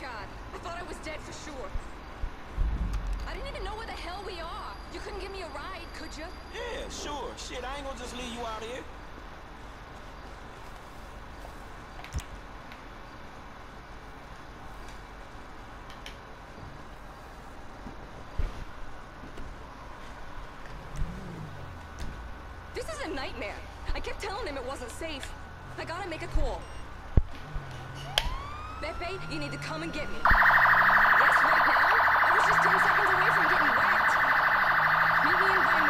God. I thought I was dead for sure. I didn't even know where the hell we are. You couldn't give me a ride, could you? Yeah, sure. Shit, I ain't gonna just leave you out here. This is a nightmare. I kept telling him it wasn't safe. I gotta make a call. Pepe, you need to come and get me. Yes, right now. I was just 10 seconds away from getting wet. Meet me in by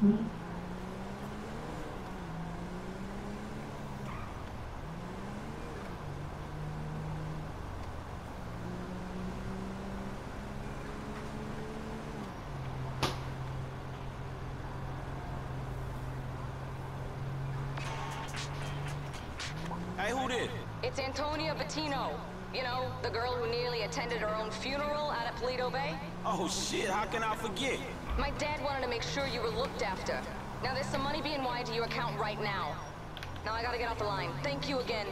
Hey, who this? It's Antonia Bottino. You know, the girl who nearly attended her own funeral out at Paleto Bay? Oh, shit, how can I forget? My dad wanted to make sure you were looked after. Now there's some money being wired to your account right now. Now I gotta get off the line. Thank you again.